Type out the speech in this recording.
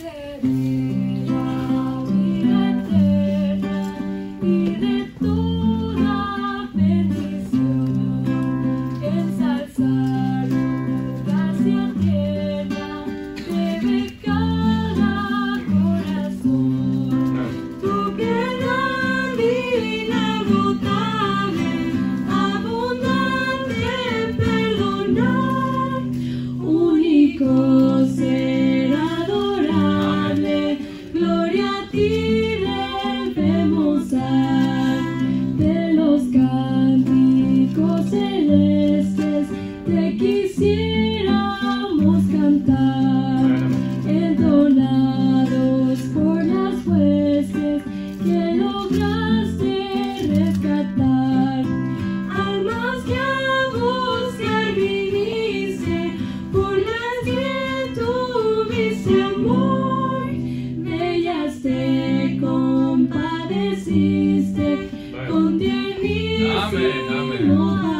Devi. quisiéramos cantar, entonados por las huestes que lograste rescatar, almas que a buscar viniste, por las que tuviste amor, bellas te compadeciste, con tiernís. Amén.